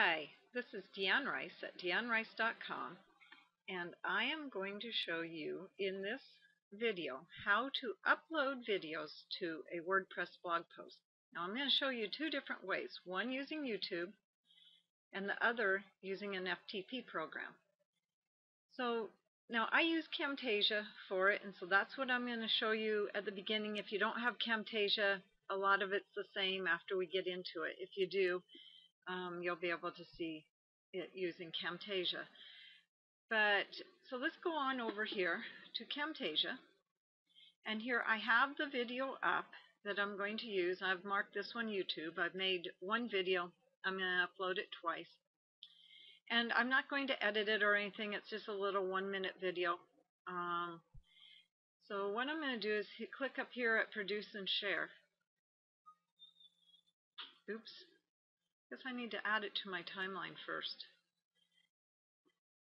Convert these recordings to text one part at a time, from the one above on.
Hi, this is Dee Ann Rice at deeannrice.com and I am going to show you in this video how to upload videos to a WordPress blog post. Now I'm going to show you two different ways, one using YouTube and the other using an FTP program. So now I use Camtasia for it and so that's what I'm going to show you at the beginning. If you don't have Camtasia, a lot of it's the same after we get into it. If you do, um, you'll be able to see it using Camtasia. But so let's go on over here to Camtasia. And here I have the video up that I'm going to use. I've marked this one YouTube. I've made one video. I'm going to upload it twice. And I'm not going to edit it or anything. It's just a little one minute video. Um, so what I'm going to do is click up here at produce and share. Oops. Guess I need to add it to my timeline first.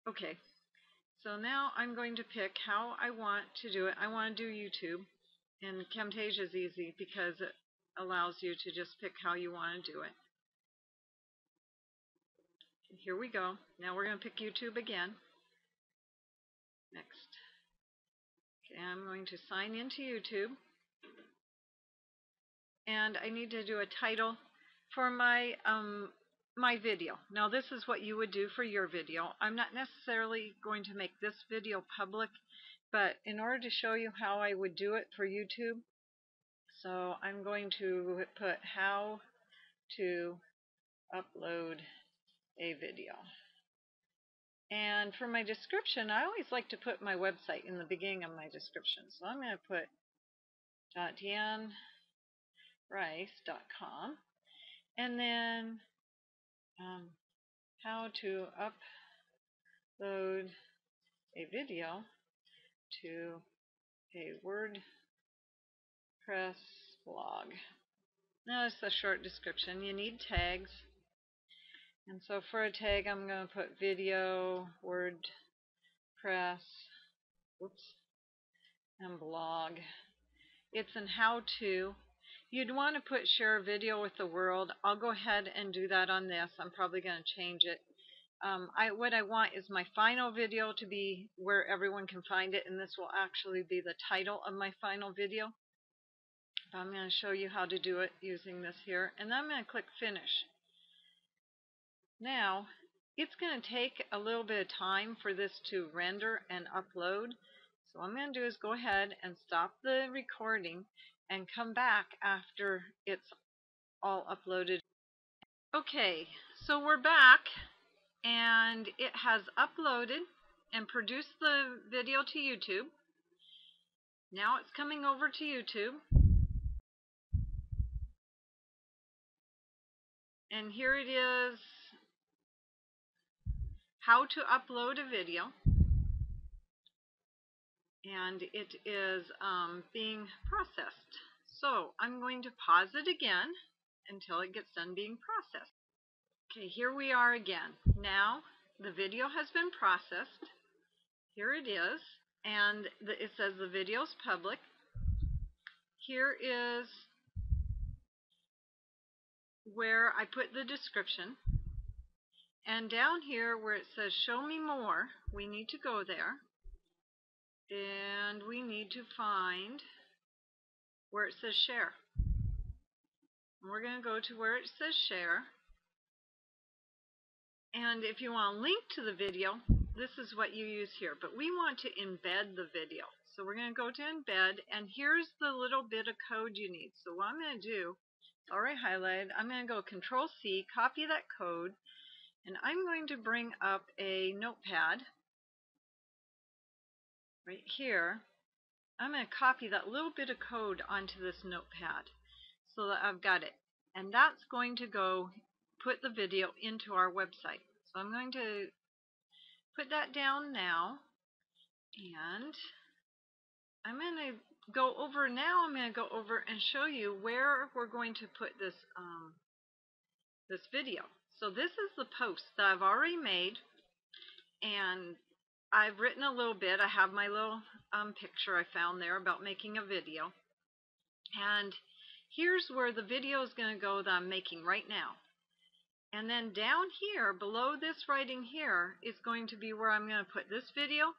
Okay, so now I'm going to pick how I want to do it. I want to do YouTube, and Camtasia is easy because it allows you to just pick how you want to do it. Here we go. Now we're going to pick YouTube again. Next. Okay, I'm going to sign into YouTube. And I need to do a title for my um, my video. Now this is what you would do for your video. I'm not necessarily going to make this video public, but in order to show you how I would do it for YouTube, so I'm going to put how to upload a video. And for my description, I always like to put my website in the beginning of my description. So I'm going to put .deeannrice.com and then um, how to upload a video to a WordPress blog. Now it's a short description. You need tags. And so for a tag I'm going to put video, WordPress, whoops, and blog. It's an how-to You'd want to put share a video with the world. I'll go ahead and do that on this. I'm probably going to change it. Um, I, what I want is my final video to be where everyone can find it, and this will actually be the title of my final video. I'm going to show you how to do it using this here, and then I'm going to click Finish. Now, it's going to take a little bit of time for this to render and upload. So what I'm going to do is go ahead and stop the recording and come back after it's all uploaded. Okay, so we're back and it has uploaded and produced the video to YouTube. Now it's coming over to YouTube. And here it is how to upload a video and it is um, being processed. So I'm going to pause it again until it gets done being processed. Okay, here we are again. Now the video has been processed. Here it is, and the, it says the video is public. Here is where I put the description. And down here where it says show me more, we need to go there and we need to find where it says share. And we're going to go to where it says share. And if you want to link to the video, this is what you use here. But we want to embed the video. So we're going to go to embed, and here's the little bit of code you need. So what I'm going to do, it's already highlighted, I'm going to go Control C, copy that code, and I'm going to bring up a notepad right here, I'm going to copy that little bit of code onto this notepad so that I've got it. And that's going to go put the video into our website. So I'm going to put that down now. And I'm going to go over now, I'm going to go over and show you where we're going to put this, um, this video. So this is the post that I've already made. And I've written a little bit. I have my little um, picture I found there about making a video. And here's where the video is going to go that I'm making right now. And then down here, below this writing here, is going to be where I'm going to put this video,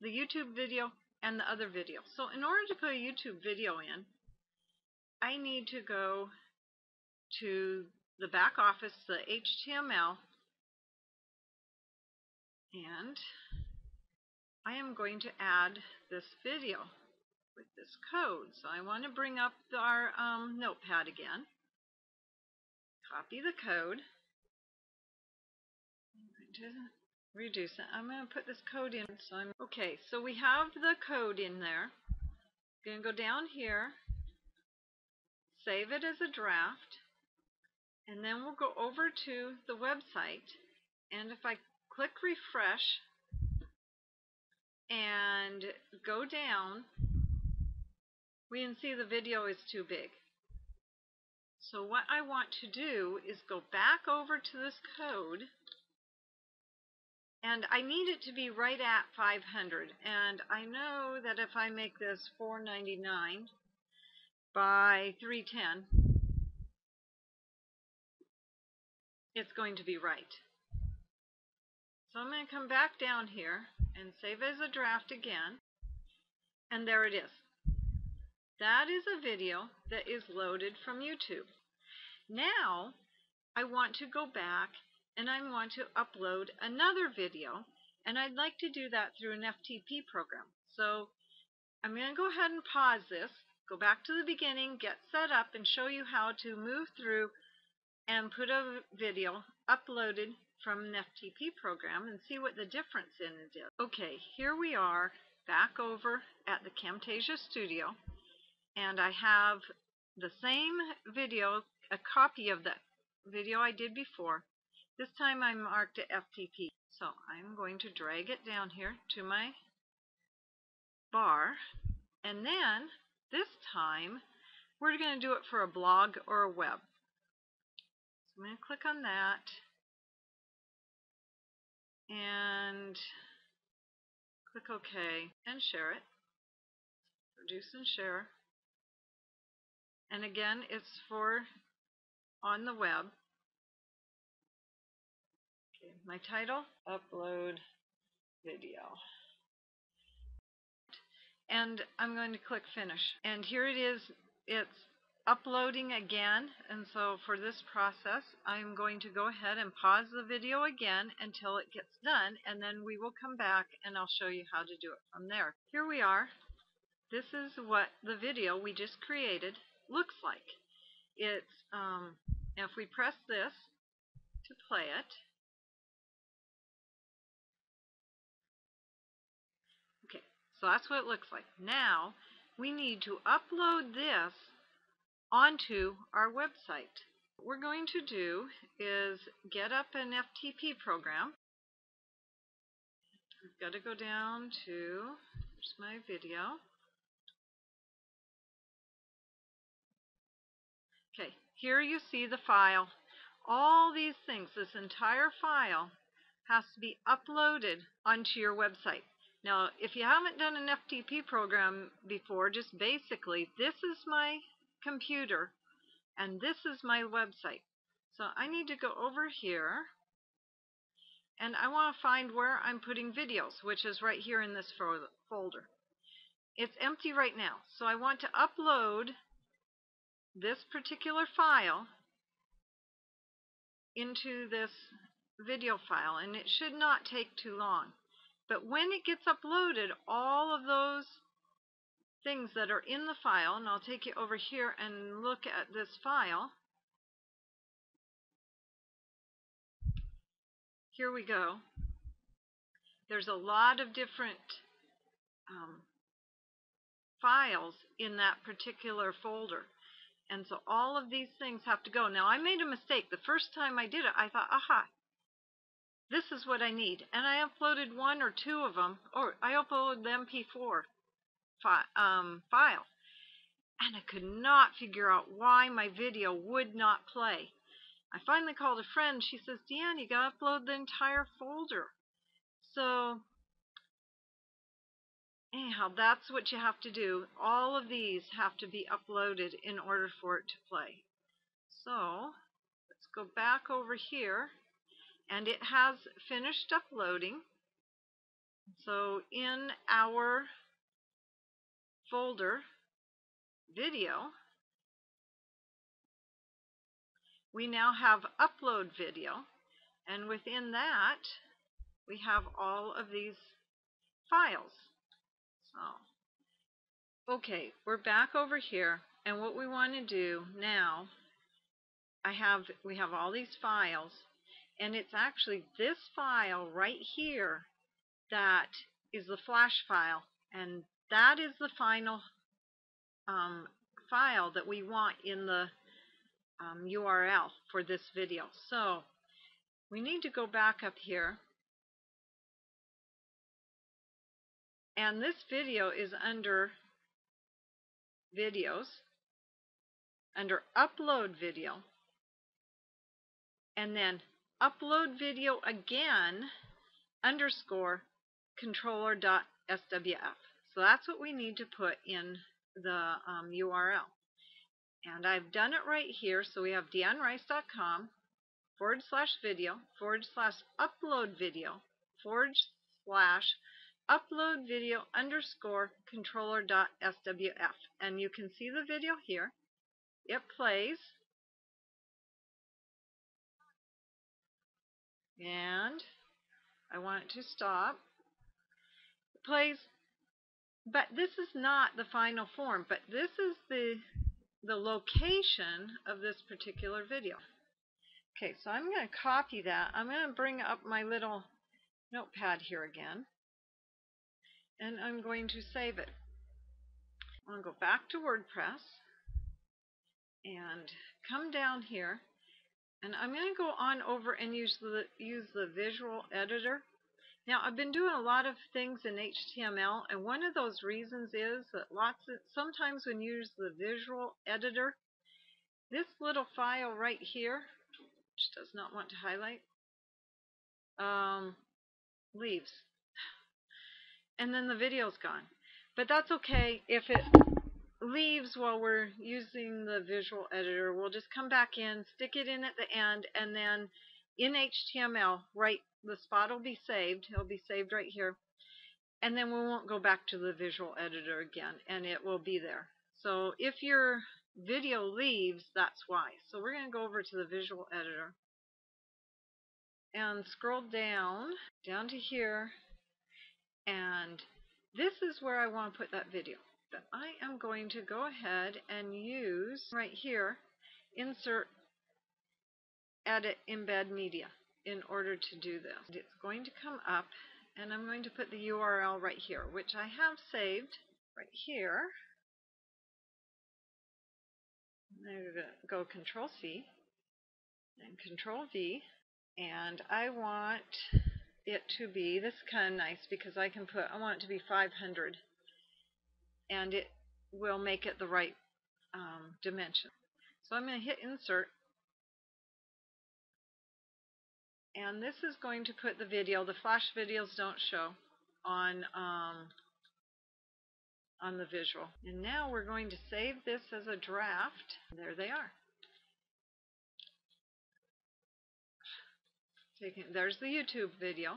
the YouTube video, and the other video. So in order to put a YouTube video in, I need to go to the back office, the HTML, and I am going to add this video with this code. So I want to bring up our um, notepad again, copy the code, I'm going to reduce it. I'm going to put this code in. So I'm okay. So we have the code in there. I'm going to go down here, save it as a draft, and then we'll go over to the website. And if I click refresh and go down, we can see the video is too big. So what I want to do is go back over to this code and I need it to be right at 500 and I know that if I make this 499 by 310 it's going to be right. So I'm going to come back down here and save as a draft again and there it is. That is a video that is loaded from YouTube. Now, I want to go back and I want to upload another video, and I'd like to do that through an FTP program. So I'm going to go ahead and pause this, go back to the beginning, get set up, and show you how to move through and put a video uploaded from an FTP program and see what the difference in it is. Okay, here we are back over at the Camtasia Studio and I have the same video, a copy of the video I did before. This time I marked it FTP. So I'm going to drag it down here to my bar. And then this time we're going to do it for a blog or a web. So I'm going to click on that and click OK and share it. Produce and share. And again, it's for on the web. Okay, my title, upload video. And I'm going to click finish. And here it is, it's uploading again. And so for this process, I'm going to go ahead and pause the video again until it gets done. And then we will come back and I'll show you how to do it from there. Here we are. This is what the video we just created looks like. It's, um, if we press this to play it, okay, so that's what it looks like. Now, we need to upload this onto our website. What we're going to do is get up an FTP program. I've got to go down to, here's my video. Okay, here you see the file. All these things, this entire file, has to be uploaded onto your website. Now, if you haven't done an FTP program before, just basically, this is my computer, and this is my website. So I need to go over here, and I want to find where I'm putting videos, which is right here in this folder. It's empty right now, so I want to upload this particular file into this video file and it should not take too long. But when it gets uploaded, all of those things that are in the file, and I'll take you over here and look at this file. Here we go. There's a lot of different um, files in that particular folder. And so all of these things have to go. Now, I made a mistake. The first time I did it, I thought, aha, this is what I need. And I uploaded one or two of them, or I uploaded the MP4 fi um, file. And I could not figure out why my video would not play. I finally called a friend. She says, Dee Ann, you got to upload the entire folder. So anyhow, that's what you have to do. All of these have to be uploaded in order for it to play. So, let's go back over here and it has finished uploading. So in our folder video, we now have upload video and within that we have all of these files. So, okay, we're back over here and what we want to do now, I have we have all these files and it's actually this file right here that is the flash file and that is the final um, file that we want in the um, URL for this video. So we need to go back up here and this video is under videos under upload video and then upload video again underscore controller.swf. So that's what we need to put in the um, URL. And I've done it right here. So we have deeannrice.com forward slash video forward slash upload video forward slash upload video underscore controller.swf. And you can see the video here. It plays. And I want it to stop. Plays, but this is not the final form, but this is the, the location of this particular video. Okay, so I'm going to copy that. I'm going to bring up my little notepad here again. And I'm going to save it. I'm going to go back to WordPress and come down here and I'm going to go on over and use the use the visual editor. Now I've been doing a lot of things in HTML and one of those reasons is that lots of sometimes when you use the visual editor this little file right here which does not want to highlight um, leaves. And then the video's gone. But that's okay if it leaves while we're using the visual editor, we'll just come back in, stick it in at the end, and then in HTML, right, the spot will be saved. It'll be saved right here. And then we won't go back to the visual editor again, and it will be there. So if your video leaves, that's why. So we're going to go over to the visual editor and scroll down, down to here, and this is where I want to put that video but I am going to go ahead and use right here insert edit embed media in order to do this. It's going to come up and I'm going to put the URL right here which I have saved right here. I'm going to go control C and control V and I want it to be this is kind of nice because I can put I want it to be 500 and it will make it the right um, dimension. So I'm going to hit insert and this is going to put the video, the flash videos don't show on um, on the visual. And now we're going to save this as a draft. There they are. There's the YouTube video.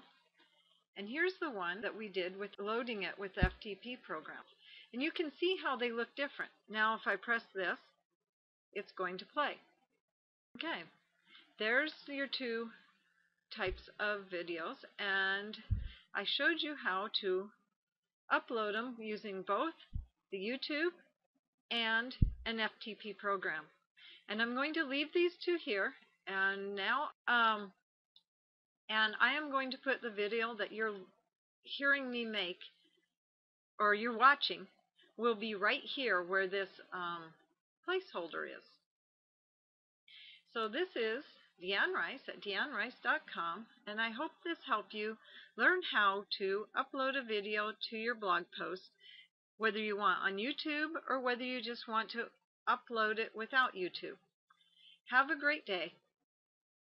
And here's the one that we did with loading it with FTP program. And you can see how they look different. Now if I press this, it's going to play. Okay, there's your two types of videos and I showed you how to upload them using both the YouTube and an FTP program. And I'm going to leave these two here and now um, and I am going to put the video that you're hearing me make or you're watching will be right here where this um, placeholder is. So this is Dee Ann Rice at deeannrice.com and I hope this helped you learn how to upload a video to your blog post whether you want on YouTube or whether you just want to upload it without YouTube. Have a great day.